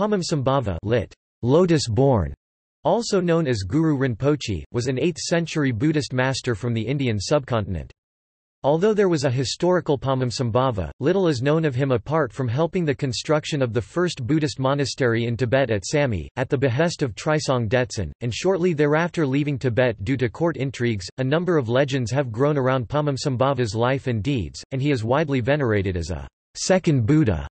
Padmasambhava lit. Lotus-born, also known as Guru Rinpoche, was an 8th-century Buddhist master from the Indian subcontinent. Although there was a historical Padmasambhava, little is known of him apart from helping the construction of the first Buddhist monastery in Tibet at Samye, at the behest of Trisong Detsen, and shortly thereafter leaving Tibet due to court intrigues. A number of legends have grown around Padmasambhava's life and deeds, and he is widely venerated as a second Buddha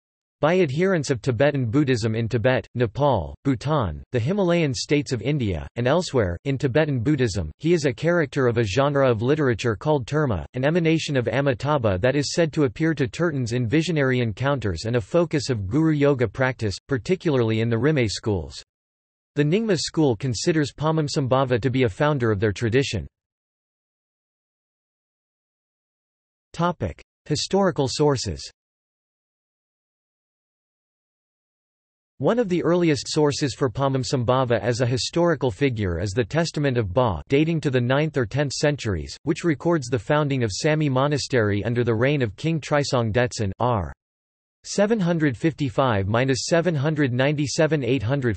by adherents of Tibetan Buddhism in Tibet, Nepal, Bhutan, the Himalayan states of India, and elsewhere, in Tibetan Buddhism, he is a character of a genre of literature called terma, an emanation of Amitabha that is said to appear to Tertons in visionary encounters and a focus of guru yoga practice, particularly in the Rimé schools. The Nyingma school considers Padmasambhava to be a founder of their tradition. Historical sources One of the earliest sources for Padmasambhava as a historical figure is the Testament of Ba dating to the 9th or 10th centuries, which records the founding of Samye Monastery under the reign of King Trisong Detsen r. 755–797 800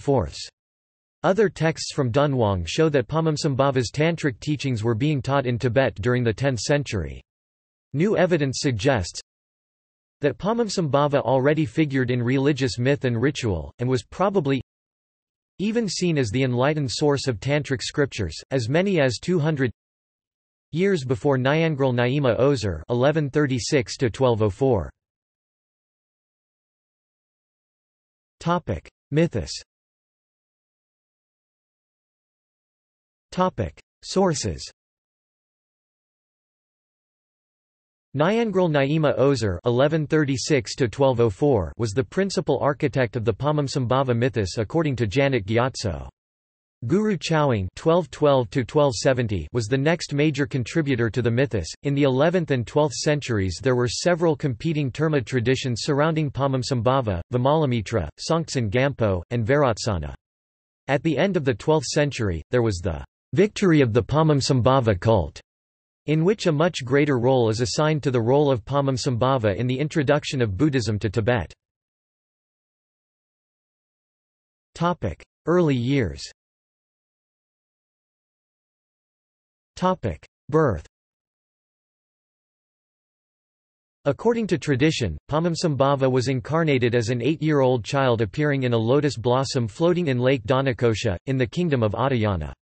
Other texts from Dunhuang show that Padmasambhava's tantric teachings were being taught in Tibet during the 10th century. New evidence suggests, that Padmasambhava already figured in religious myth and ritual, and was probably even seen as the enlightened source of Tantric scriptures, as many as 200 years before Nyangral Nyima Ozer 1136 Topic: Mythos. Topic: Sources. Nyangral Nyima Ozer (1136–1204) was the principal architect of the Padmasambhava mythos according to Janet Gyatso. Guru Chowang (1212–1270) was the next major contributor to the mythos. In the 11th and 12th centuries, there were several competing terma traditions surrounding Padmasambhava: Vimalamitra, Songtsen Gampo, and Vairotsana. At the end of the 12th century, there was the victory of the Padmasambhava cult in which a much greater role is assigned to the role of Padmasambhava in the introduction of Buddhism to Tibet. Early years Birth According to tradition, Padmasambhava was incarnated as an eight-year-old child appearing in a lotus blossom floating in Lake Dhanakosha, in the kingdom of Adayana.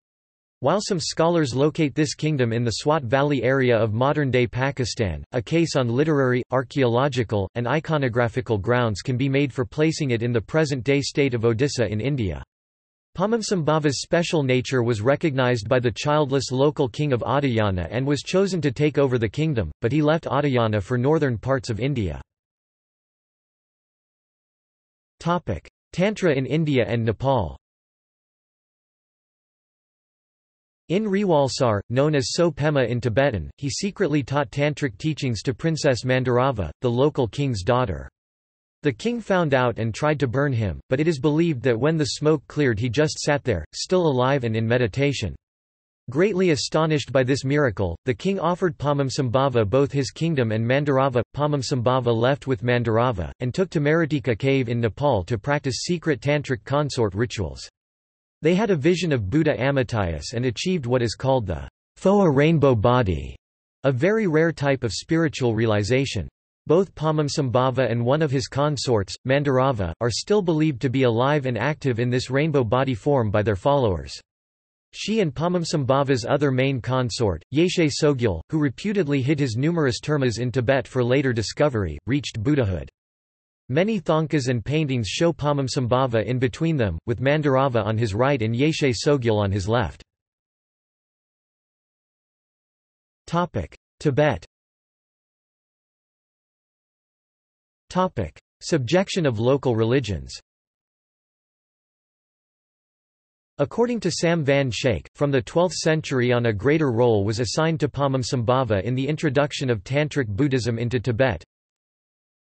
While some scholars locate this kingdom in the Swat Valley area of modern-day Pakistan, a case on literary, archaeological, and iconographical grounds can be made for placing it in the present-day state of Odisha in India. Padmasambhava's special nature was recognized by the childless local king of Adayana and was chosen to take over the kingdom, but he left Adayana for northern parts of India. Tantra in India and Nepal In Rewalsar, known as Tso Pema in Tibetan, he secretly taught tantric teachings to Princess Mandarava, the local king's daughter. The king found out and tried to burn him, but it is believed that when the smoke cleared he just sat there, still alive and in meditation. Greatly astonished by this miracle, the king offered Padmasambhava both his kingdom and Mandarava. Padmasambhava left with Mandarava, and took to Maratika cave in Nepal to practice secret tantric consort rituals. They had a vision of Buddha Amitayus and achieved what is called the Phowa rainbow body, a very rare type of spiritual realization. Both Padmasambhava and one of his consorts, Mandarava, are still believed to be alive and active in this rainbow body form by their followers. She and Padmasambhava's other main consort, Yeshe Tsogyal, who reputedly hid his numerous termas in Tibet for later discovery, reached Buddhahood. Many thangkas and paintings show Padmasambhava in between them, with Mandarava on his right and Yeshe Tsogyal on his left. Tibet Subjection of local religions According to Sam van Schaik, from the 12th century on a greater role was assigned to Padmasambhava in the introduction of Tantric Buddhism into Tibet,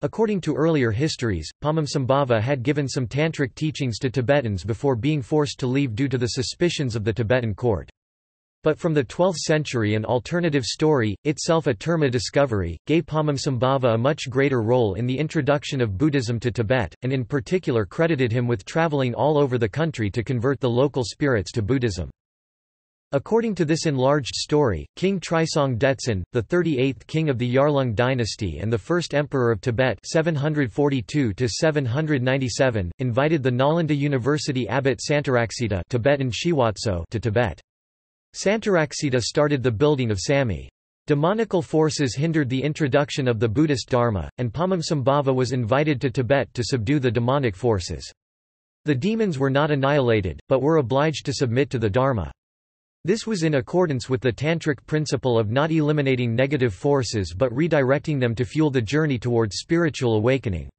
According to earlier histories, Padmasambhava had given some tantric teachings to Tibetans before being forced to leave due to the suspicions of the Tibetan court. But from the 12th century an alternative story, itself a Terma discovery, gave Padmasambhava a much greater role in the introduction of Buddhism to Tibet, and in particular credited him with travelling all over the country to convert the local spirits to Buddhism. According to this enlarged story, King Trisong Detsen, the 38th king of the Yarlung dynasty and the first emperor of Tibet (742–797), invited the Nalanda University abbot Santaraksita Tibetan Shiwatso to Tibet. Santaraksita started the building of Samye. Demonical forces hindered the introduction of the Buddhist Dharma, and Padmasambhava was invited to Tibet to subdue the demonic forces. The demons were not annihilated, but were obliged to submit to the Dharma. This was in accordance with the Tantric principle of not eliminating negative forces but redirecting them to fuel the journey towards spiritual awakening.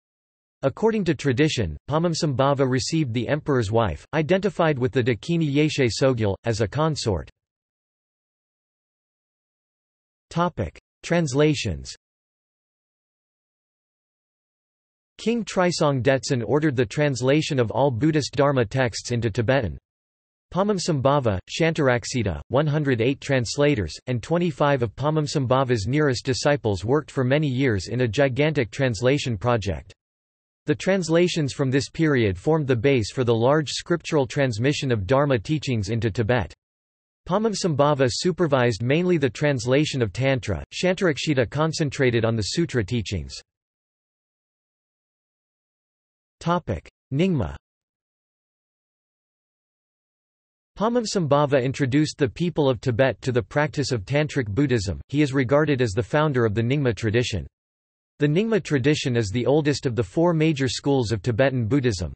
According to tradition, Padmasambhava received the emperor's wife, identified with the Dakini Yeshe Tsogyal, as a consort. Translations King Trisong Detsen ordered the translation of all Buddhist Dharma texts into Tibetan. Padmasambhava, Shantaraksita, 108 translators, and 25 of Padmasambhava's nearest disciples worked for many years in a gigantic translation project. The translations from this period formed the base for the large scriptural transmission of Dharma teachings into Tibet. Padmasambhava supervised mainly the translation of Tantra, Shantarakshita concentrated on the sutra teachings. Nyingma Padmasambhava introduced the people of Tibet to the practice of Tantric Buddhism, he is regarded as the founder of the Nyingma tradition. The Nyingma tradition is the oldest of the four major schools of Tibetan Buddhism.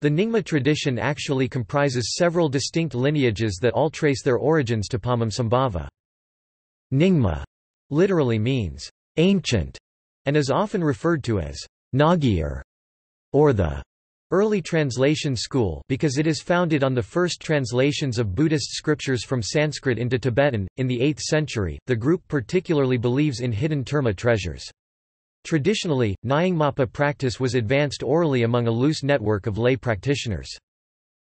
The Nyingma tradition actually comprises several distinct lineages that all trace their origins to Padmasambhava. Nyingma literally means ancient and is often referred to as Nagyar or the early translation school because it is founded on the first translations of Buddhist scriptures from Sanskrit into Tibetan. In the 8th century, the group particularly believes in hidden Terma treasures. Traditionally, Nyingmapa practice was advanced orally among a loose network of lay practitioners.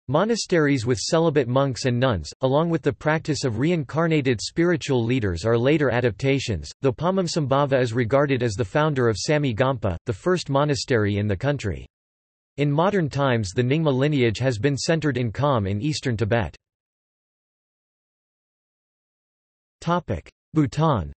Monasteries with celibate monks and nuns, along with the practice of reincarnated spiritual leaders are later adaptations, though Padmasambhava is regarded as the founder of Samye Gompa, the first monastery in the country. In modern times the Nyingma lineage has been centered in Kham in eastern Tibet. Bhutan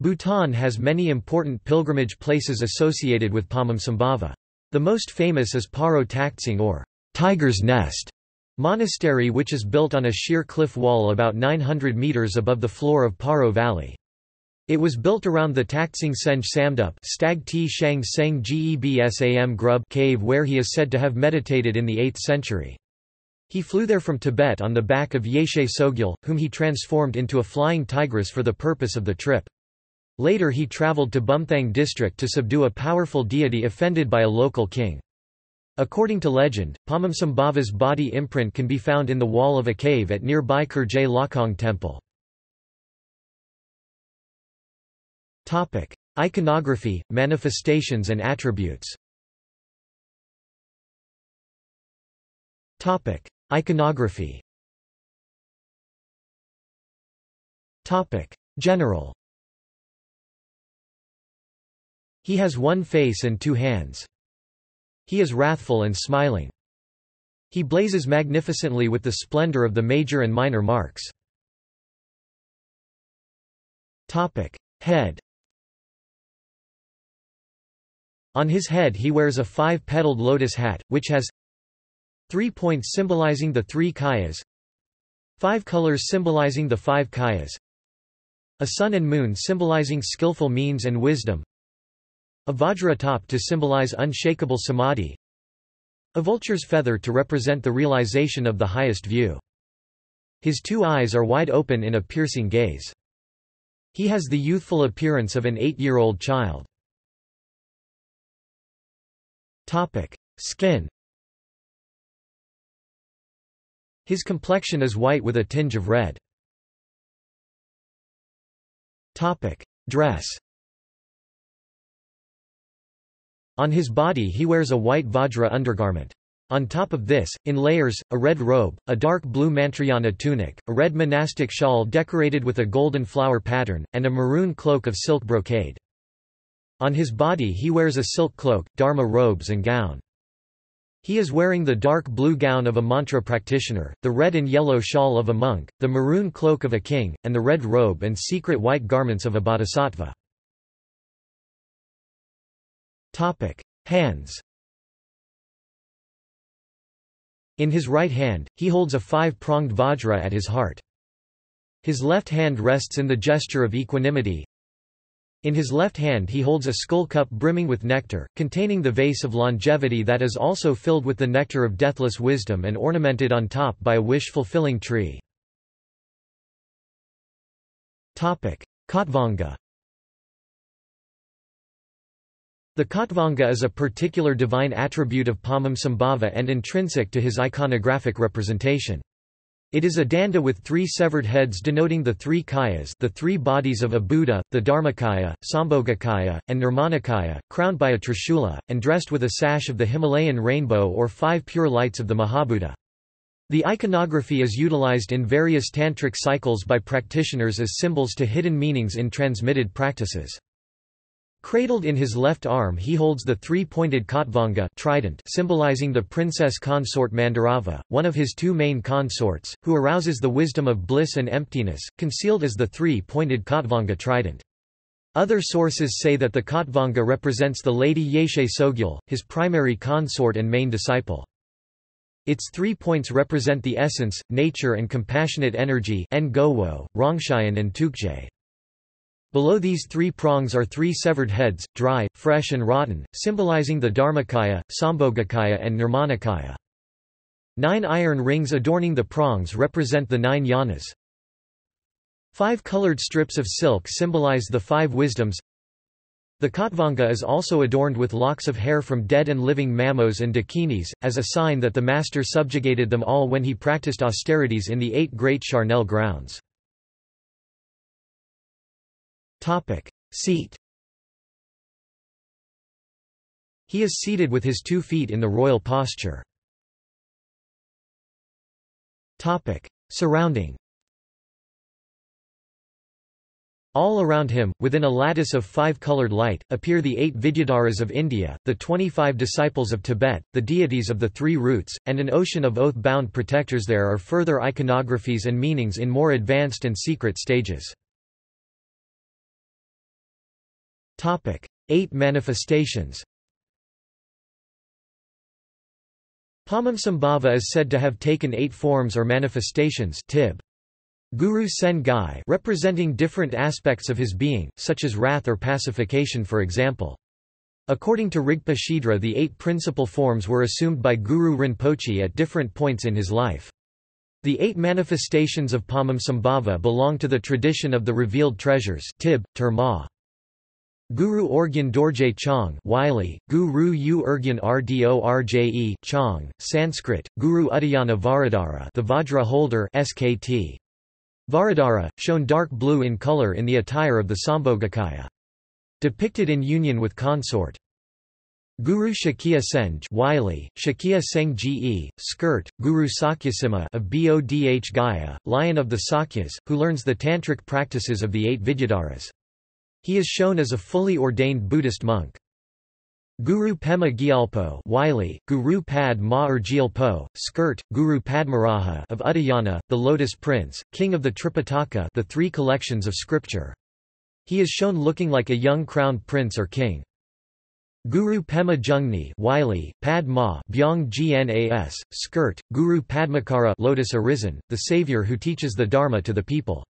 Bhutan has many important pilgrimage places associated with Padmasambhava. The most famous is Paro Taktsang or Tiger's Nest monastery which is built on a sheer cliff wall about 900 meters above the floor of Paro Valley. It was built around the Taktsang Senj Samdup Stag T Shang Seng Gebsam Grub cave where he is said to have meditated in the 8th century. He flew there from Tibet on the back of Yeshe Tsogyal, whom he transformed into a flying tigress for the purpose of the trip. Later he travelled to Bumthang district to subdue a powerful deity offended by a local king. According to legend, Padmasambhava's body imprint can be found in the wall of a cave at nearby Kurje Lhakhang temple. Iconography, manifestations and attributes. Topic: Iconography. Topic: General. He has one face and two hands. He is wrathful and smiling. He blazes magnificently with the splendor of the major and minor marks. Topic: Head On his head he wears a five-petaled lotus hat, which has three points symbolizing the three kayas, five colors symbolizing the five kayas, a sun and moon symbolizing skillful means and wisdom, a Vajra top to symbolize unshakable samadhi. A vulture's feather to represent the realization of the highest view. His two eyes are wide open in a piercing gaze. He has the youthful appearance of an eight-year-old child. Topic. Skin His complexion is white with a tinge of red. Topic. Dress On his body he wears a white vajra undergarment. On top of this, in layers, a red robe, a dark blue mantrayana tunic, a red monastic shawl decorated with a golden flower pattern, and a maroon cloak of silk brocade. On his body he wears a silk cloak, dharma robes and gown. He is wearing the dark blue gown of a mantra practitioner, the red and yellow shawl of a monk, the maroon cloak of a king, and the red robe and secret white garments of a bodhisattva. Hands In his right hand, he holds a five-pronged vajra at his heart. His left hand rests in the gesture of equanimity, in his left hand he holds a skull cup brimming with nectar, containing the vase of longevity that is also filled with the nectar of deathless wisdom and ornamented on top by a wish-fulfilling tree. Khatvanga The Khatvanga is a particular divine attribute of Padmasambhava and intrinsic to his iconographic representation. It is a danda with three severed heads denoting the three kayas the three bodies of a Buddha, the Dharmakaya, Sambhogakaya, and Nirmanakaya, crowned by a trishula, and dressed with a sash of the Himalayan rainbow or five pure lights of the Mahabuddha. The iconography is utilized in various tantric cycles by practitioners as symbols to hidden meanings in transmitted practices. Cradled in his left arm he holds the three-pointed Khatvanga trident symbolizing the princess consort Mandarava, one of his two main consorts, who arouses the wisdom of bliss and emptiness, concealed as the three-pointed Khatvanga trident. Other sources say that the Khatvanga represents the lady Yeshe Tsogyal, his primary consort and main disciple. Its three points represent the essence, nature and compassionate energy Rongshayan and Tukje. Below these three prongs are three severed heads, dry, fresh and rotten, symbolizing the Dharmakaya, Sambhogakaya and Nirmanakaya. Nine iron rings adorning the prongs represent the nine yanas. Five colored strips of silk symbolize the five wisdoms. The Khatvanga is also adorned with locks of hair from dead and living mamos and dakinis, as a sign that the master subjugated them all when he practiced austerities in the eight great charnel grounds. Topic. Seat He is seated with his two feet in the royal posture. Topic. Surrounding All around him, within a lattice of five-colored light, appear the eight Vidyadharas of India, the 25 disciples of Tibet, the deities of the three roots, and an ocean of oath-bound protectors there are further iconographies and meanings in more advanced and secret stages. Topic: Eight manifestations. Padmasambhava is said to have taken eight forms or manifestations tib. Guru Sen Gai representing different aspects of his being, such as wrath or pacification for example. According to Rigpa Shedra the eight principal forms were assumed by Guru Rinpoche at different points in his life. The eight manifestations of Padmasambhava belong to the tradition of the revealed treasures tib, terma. Guru Orgyen Dorje Chong Wylie, Guru U Urgyen Rdorje Chong, Sanskrit, Guru Udayana Varadara the Vajra holder SKT. Varadara, shown dark blue in color in the attire of the Sambhogakaya. Depicted in union with consort. Guru Shakya Senj Wiley, Shakya Seng Ge, skirt, Guru Sakyasimha of Bodh Gaya, lion of the Sakyas, who learns the tantric practices of the eight Vidyadharas. He is shown as a fully ordained Buddhist monk. Guru Pema Gyalpo Wylie, Guru Pad Ma Gyalpo, skirt, Guru Padmaraja of Udayana, the Lotus Prince, king of the Tripitaka the three collections of scripture. He is shown looking like a young crowned prince or king. Guru Pema Jungni Wylie, Pad Ma Byong Gnas, skirt, Guru Padmakara Lotus Arisen, the savior who teaches the Dharma to the people.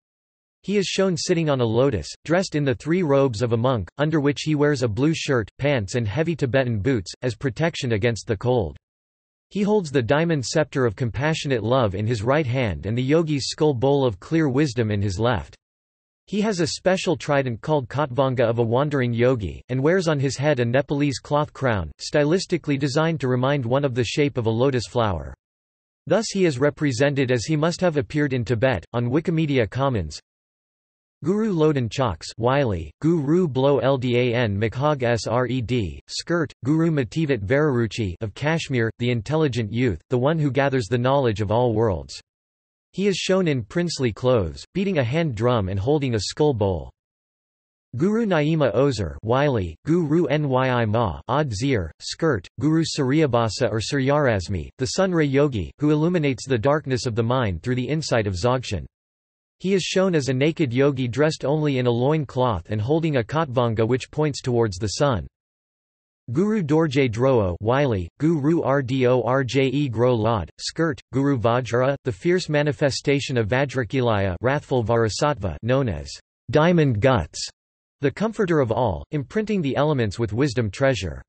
He is shown sitting on a lotus, dressed in the three robes of a monk, under which he wears a blue shirt, pants and heavy Tibetan boots, as protection against the cold. He holds the diamond scepter of compassionate love in his right hand and the yogi's skull bowl of clear wisdom in his left. He has a special trident called Khatvanga of a wandering yogi, and wears on his head a Nepalese cloth crown, stylistically designed to remind one of the shape of a lotus flower. Thus he is represented as he must have appeared in Tibet. On Wikimedia Commons, Guru Lodan Chaks Wylie, Guru Blow Ldan Makhag Sred, Skirt, Guru Mativat Vararuchi of Kashmir, the intelligent youth, the one who gathers the knowledge of all worlds. He is shown in princely clothes, beating a hand drum and holding a skull bowl. Guru Nyima Ozer Wylie, Guru Nyi Ma Odd Zir, Skirt, Guru Suryabhasa or Suryarasmi, the sun ray yogi, who illuminates the darkness of the mind through the insight of Dzogchen. He is shown as a naked yogi dressed only in a loin cloth and holding a khatvanga which points towards the sun. Guru Dorje Dro Wylie, Guru Rdo Rje Gro Lod, Skirt, Guru Vajra, the fierce manifestation of Vajrakilaya wrathful Vajrasattva known as diamond guts, the comforter of all, imprinting the elements with wisdom treasure.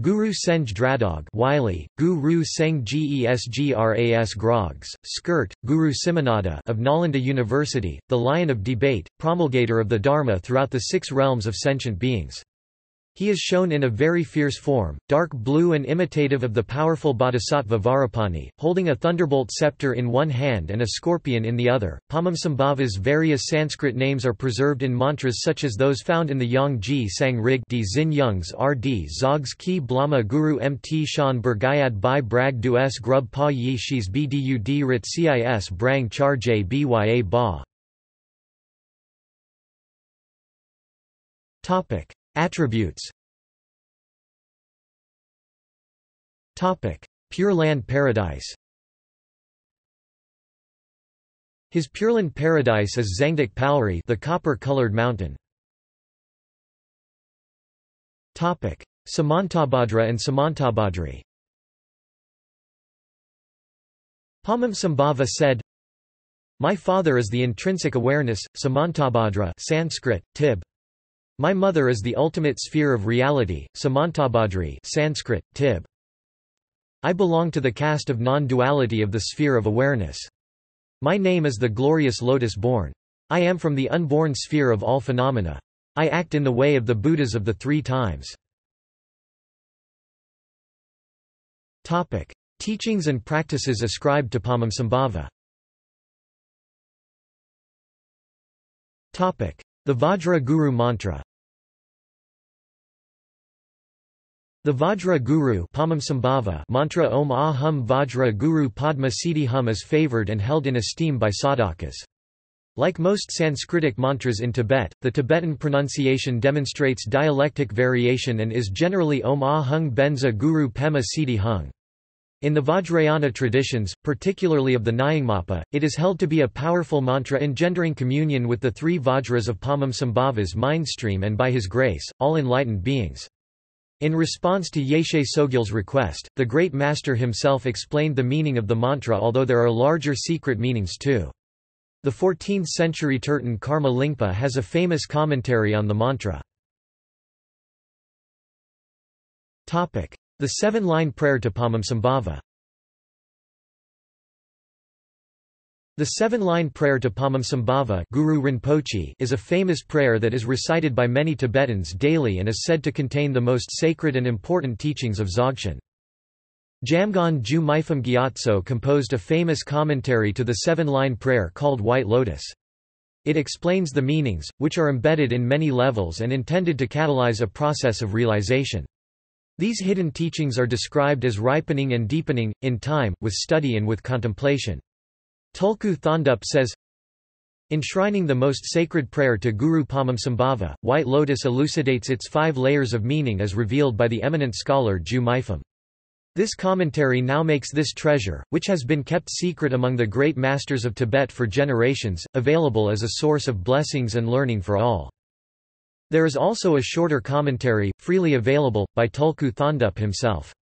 Guru Senj Dradog Wylie, Guru Seng Gesgras Grogs, Skirt, Guru Simanada of Nalanda University, the Lion of Debate, promulgator of the Dharma throughout the six realms of sentient beings. He is shown in a very fierce form, dark blue and imitative of the powerful bodhisattva Vajrapani, holding a thunderbolt scepter in one hand and a scorpion in the other. Padmasambhava's various Sanskrit names are preserved in mantras such as those found in the Yang Ji Sang Rig di Zin Youngs RD Zogs Ki Blama Guru Mt Shan Burgayad Bai Brag Du S Grub Pa Yi Shis Bdud Rit Cis Brang Char J Bya Ba Attributes Pure Land Paradise His Pureland paradise is Zangdok Palri the copper-colored mountain. Samantabhadra and Samantabhadri Padmasambhava said, My father is the intrinsic awareness, Samantabhadra Sanskrit, Tib. My mother is the ultimate sphere of reality, Samantabhadri Sanskrit, Tib. I belong to the caste of non-duality of the sphere of awareness. My name is the glorious lotus born. I am from the unborn sphere of all phenomena. I act in the way of the Buddhas of the three times. Topic. Teachings and practices ascribed to Padmasambhava Topic. The Vajra Guru Mantra The Vajra Guru mantra Om Ah Hum Vajra Guru Padma Siddhi Hum is favored and held in esteem by sadhakas. Like most Sanskritic mantras in Tibet, the Tibetan pronunciation demonstrates dialectic variation and is generally Om Ah Hung Benza Guru Pema Siddhi Hung. In the Vajrayana traditions, particularly of the Nyingmapa, it is held to be a powerful mantra engendering communion with the three Vajras of Padmasambhava's mindstream and by his grace, all enlightened beings. In response to Yeshe Tsogyal's request, the great master himself explained the meaning of the mantra although there are larger secret meanings too. The 14th-century Terton Karma Lingpa has a famous commentary on the mantra. The seven-line prayer to Padmasambhava The seven-line prayer to Padmasambhava Guru Rinpoche is a famous prayer that is recited by many Tibetans daily and is said to contain the most sacred and important teachings of Dzogchen. Jamgon Ju Mipham Gyatso composed a famous commentary to the seven-line prayer called White Lotus. It explains the meanings, which are embedded in many levels and intended to catalyze a process of realization. These hidden teachings are described as ripening and deepening, in time, with study and with contemplation. Tulku Thondup says, Enshrining the most sacred prayer to Guru Padmasambhava, White Lotus elucidates its five layers of meaning as revealed by the eminent scholar Ju Mipham. This commentary now makes this treasure, which has been kept secret among the great masters of Tibet for generations, available as a source of blessings and learning for all. There is also a shorter commentary, freely available, by Tulku Thondup himself.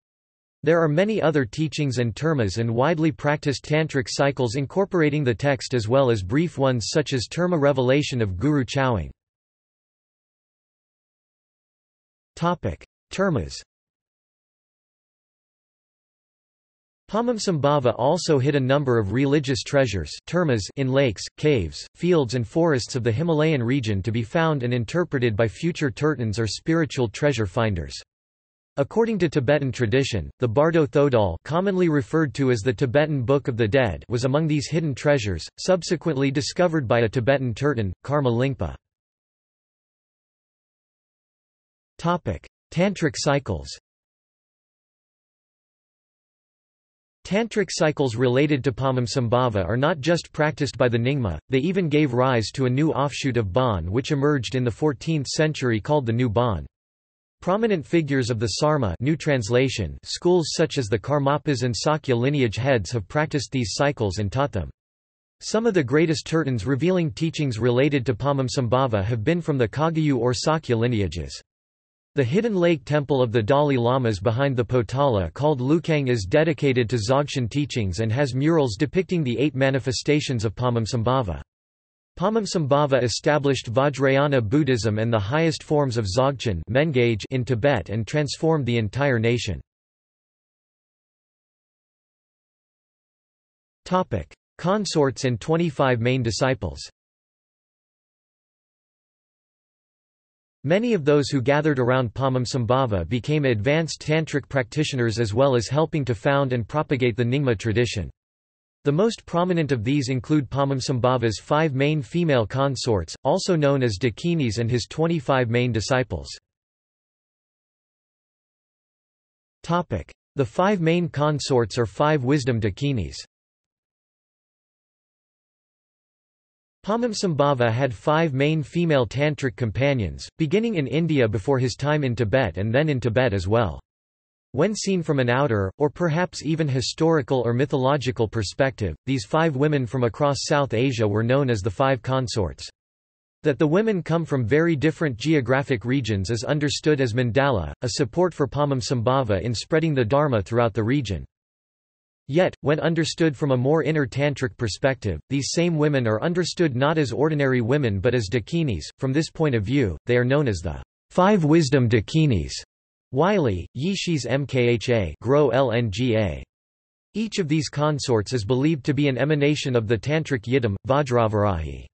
There are many other teachings and termas and widely practiced tantric cycles incorporating the text as well as brief ones such as terma revelation of Guru Chowang. Termas Padmasambhava also hid a number of religious treasures termas in lakes, caves, fields and forests of the Himalayan region to be found and interpreted by future Tertons or spiritual treasure finders. According to Tibetan tradition, the Bardo Thodol commonly referred to as the Tibetan Book of the Dead was among these hidden treasures, subsequently discovered by a Tibetan Terton, Karma Lingpa. Tantric cycles Tantric cycles related to Padmasambhava are not just practiced by the Nyingma, they even gave rise to a new offshoot of Bon which emerged in the 14th century called the New Bon. Prominent figures of the Sarma new translation schools such as the Karmapas and Sakya lineage heads have practiced these cycles and taught them. Some of the greatest tertons revealing teachings related to Padmasambhava have been from the Kagyu or Sakya lineages. The hidden lake temple of the Dalai Lamas behind the Potala called Lukang is dedicated to Dzogchen teachings and has murals depicting the eight manifestations of Padmasambhava. Padmasambhava established Vajrayana Buddhism and the highest forms of Dzogchen in Tibet and transformed the entire nation. Consorts and 25 main disciples Many of those who gathered around Padmasambhava became advanced tantric practitioners as well as helping to found and propagate the Nyingma tradition. The most prominent of these include Padmasambhava's five main female consorts, also known as Dakinis and his 25 main disciples. The five main consorts are five wisdom Dakinis Padmasambhava had five main female tantric companions, beginning in India before his time in Tibet and then in Tibet as well. When seen from an outer, or perhaps even historical or mythological perspective, these five women from across South Asia were known as the Five Consorts. That the women come from very different geographic regions is understood as mandala, a support for Padmasambhava in spreading the Dharma throughout the region. Yet, when understood from a more inner tantric perspective, these same women are understood not as ordinary women but as dakinis. From this point of view, they are known as the Five Wisdom Dakinis. Wylie, Yishis Mkha Grow LNGA. Each of these consorts is believed to be an emanation of the Tantric Yidam, Vajravarahi.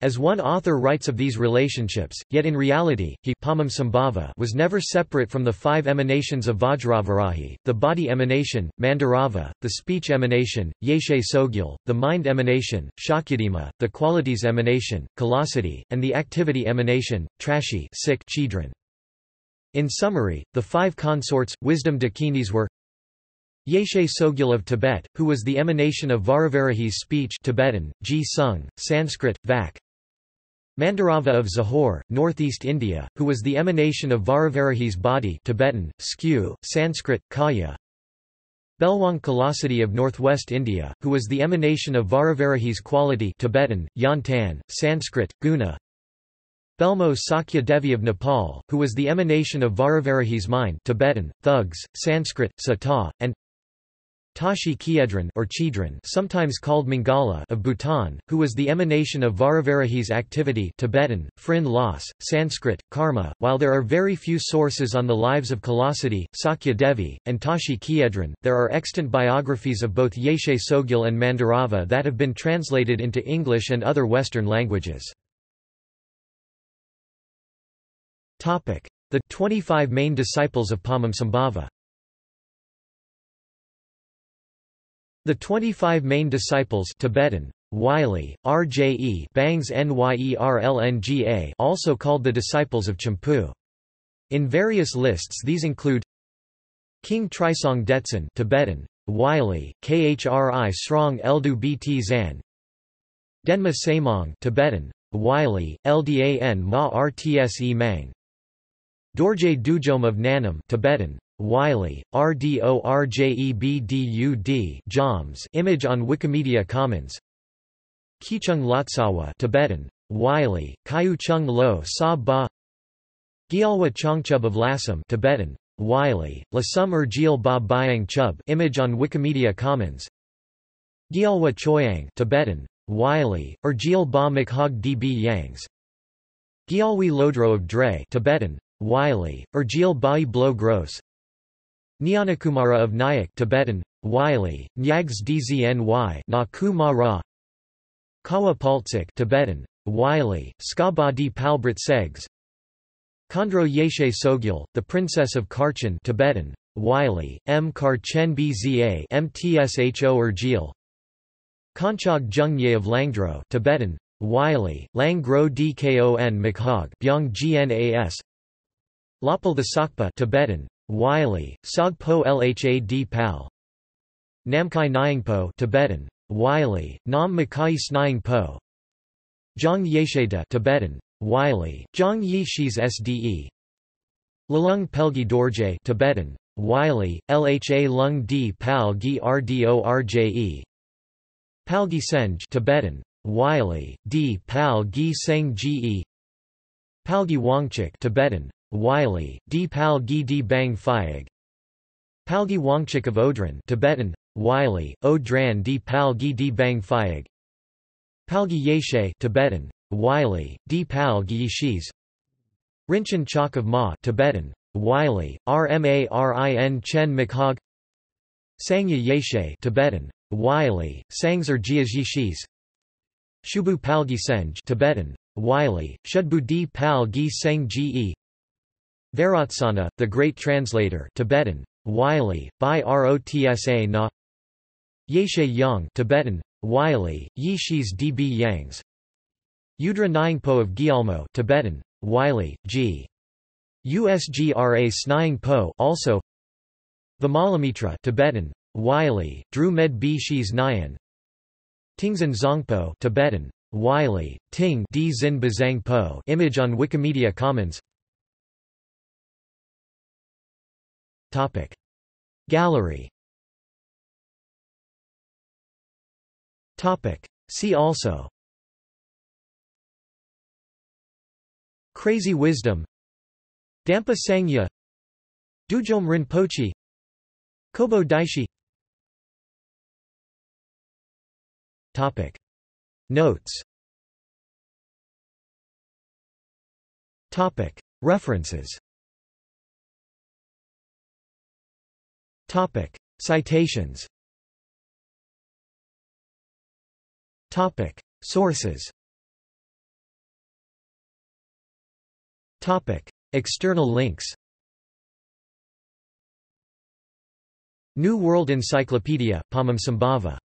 As one author writes of these relationships, yet in reality, he was never separate from the five emanations of Vajravarahi, the body emanation, Mandarava, the speech emanation, Yeshe Tsogyal, the mind emanation, Shakyadima, the qualities emanation, Kalasati, and the activity emanation, Trashi Chidran. In summary, the five consorts, wisdom dakinis were Yeshe Tsogyal of Tibet, who was the emanation of Vajravarahi's speech Tibetan, Ji Sung, Sanskrit, Vak. Mandarava of Zahor, northeast India, who was the emanation of Vajravarahi's body Tibetan, Skew, Sanskrit, Kaya. Belwang Kalasati of northwest India, who was the emanation of Vajravarahi's quality Tibetan, Yantan, Sanskrit, Guna. Belmo Sakya Devi of Nepal, who was the emanation of Vajravarahi's mind Tibetan, Thugs, Sanskrit, Sata, and Tashi Khiedran or Chidran sometimes called Mangala of Bhutan, who was the emanation of Vajravarahi's activity Tibetan, Phrin Loss, Sanskrit, Karma. While there are very few sources on the lives of Kalasati, Sakya Devi, and Tashi Khiedran, there are extant biographies of both Yeshe Tsogyal and Mandarava that have been translated into English and other Western languages. The 25 main disciples of Padmasambhava The 25 main disciples Tibetan, Wylie, RJE Bangs Nyerlnga also called the disciples of Champu. In various lists these include King Trisong Detsen Tibetan, Wylie, Khri Srong Eldu Bt Zan Denma Samong Tibetan, Wylie, Ldan Ma Rtse Mang Dorje Dujom of Nanam Tibetan, Wylie, RDORJEBDUD Joms image on Wikimedia Commons. Kichung Lotsawa Tibetan, Wylie, Kyu Chung Lo Sa Ba. Gyalwa Chongchub of Lasam Tibetan, Wylie, Lasum Urjil Ba Byang Chub. Image on Wikimedia Commons. Gyalwa Choyang Tibetan, Wylie, Urjil Ba Makhog Db Yangs. Gyalwi Lodro of Dre Tibetan, Wylie, Urjil Bai Blo Gross Nyanakumara of Nyack Tibetan, Wylie, Nyags Dzny Na Ra Kawa Paltsik Tibetan, Wylie, Skaba di Palbrit Segs Khandro Yeshe Tsogyal, the Princess of Karchen Tibetan, Wylie, M. Karchen Bza MTSHO Urgil Konchog Jungye of Langdro Tibetan, Wylie, Langro Dkon Makhog Byong Gnas Lapal the Sakpa Tibetan, Wylie, Sogpo Lhad Pal. Namkai Nyingpo Tibetan, Wylie, Nam Makai Snying Po Zhang Yesheda Tibetan, Wylie, Zhang Yishis SDE Lalung Pelgi Dorje Tibetan, Wylie, Lha Lung D Pal Gi Rdorje Palgi Senj Tibetan, Wylie, D Pal Gi Seng Ge Palgi Wangchuk Tibetan, Wylie, D. Pal Gi Di Bang Phayag Palgi Wangchuk of Odran Tibetan, Wylie, Odran Di Pal Gi Di Bang Phayag Palgi Yeshe Tibetan, Wylie, D. Pal Gi Yishis Rinchen Chok of Ma Tibetan, Wylie, Rmarin Chen Makhog Sangya Yeshe Tibetan, Wylie, Sangzar Jias Yishis Shubu Palgi Senj Tibetan, Wylie, Shudbu Di Pal Gi Seng Ge Vairotsana, the Great Translator Tibetan, Wylie, Bai Rotsa Na Yeshe Yang Tibetan, Wylie, Yishis Db Yangs. Udra Nyingpo of Gyalmo Tibetan, Wylie, G. Usgra Snying Po also Vimalamitra Tibetan, Wylie, Dru Med B Shis Nyan. Tingzan Zongpo Tibetan, Wylie, Ting D Zin Bazang Po image on Wikimedia Commons Topic. Gallery Topic. See also Crazy Wisdom Dampa Sangya Dudjom Rinpoche Kobo Daishi Topic. Notes Topic. References Topic. Citations Topic. Sources Topic. External links New World Encyclopedia, Padmasambhava